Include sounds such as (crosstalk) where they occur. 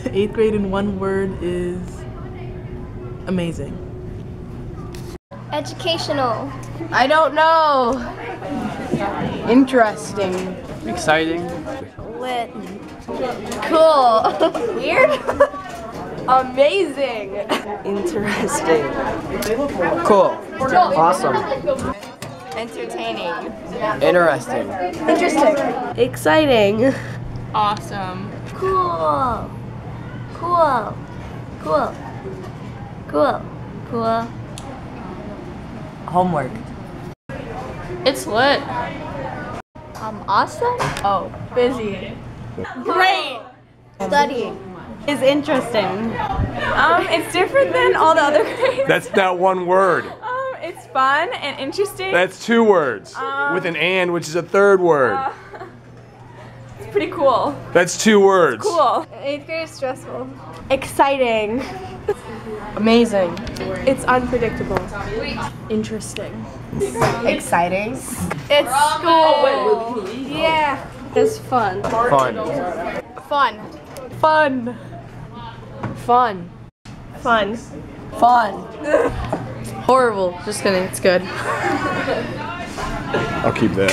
(laughs) Eighth grade in one word is amazing. Educational. I don't know. Interesting. Exciting. Lit. Cool. (laughs) Weird. (laughs) Amazing. Interesting. Cool. Awesome. Entertaining. Interesting. Interesting. Exciting. Awesome. Cool. Cool. Cool. Cool. Cool. Homework. It's lit. Um, awesome. Oh, busy. Great. Studying. Is interesting. Um, it's different than all the other grades. That's not one word. Um, it's fun and interesting. That's two words. Um, With an and, which is a third word. Uh, it's pretty cool. That's two words. Cool. Eighth grade is stressful. Exciting. Amazing. It's unpredictable. Interesting. Exciting. It's school. Yeah. It's fun. Fun. Fun. Fun. Fun. Fun. Fun. (laughs) Horrible. Just kidding. It's good. I'll keep that.